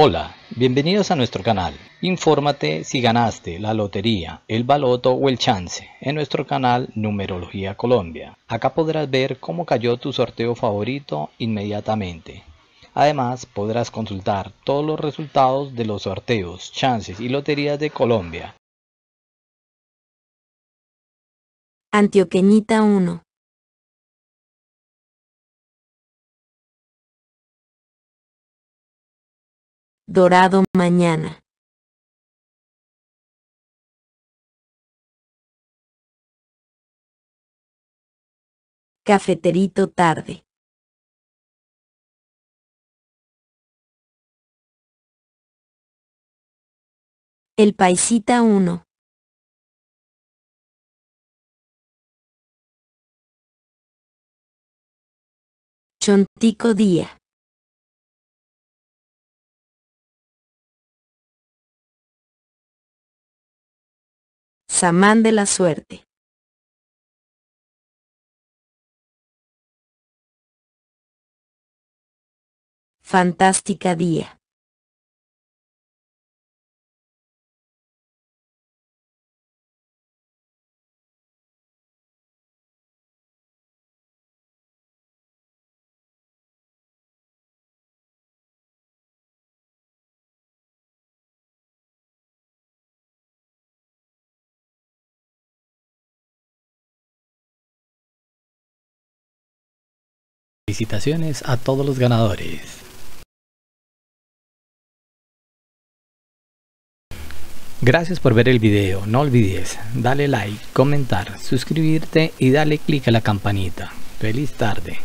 Hola, bienvenidos a nuestro canal. Infórmate si ganaste la lotería, el baloto o el chance en nuestro canal Numerología Colombia. Acá podrás ver cómo cayó tu sorteo favorito inmediatamente. Además, podrás consultar todos los resultados de los sorteos, chances y loterías de Colombia. Antioqueñita 1 Dorado mañana. Cafeterito tarde. El paisita 1. Chontico día. Samán de la suerte. Fantástica día. Felicitaciones a todos los ganadores. Gracias por ver el video, no olvides darle like, comentar, suscribirte y darle click a la campanita. Feliz tarde.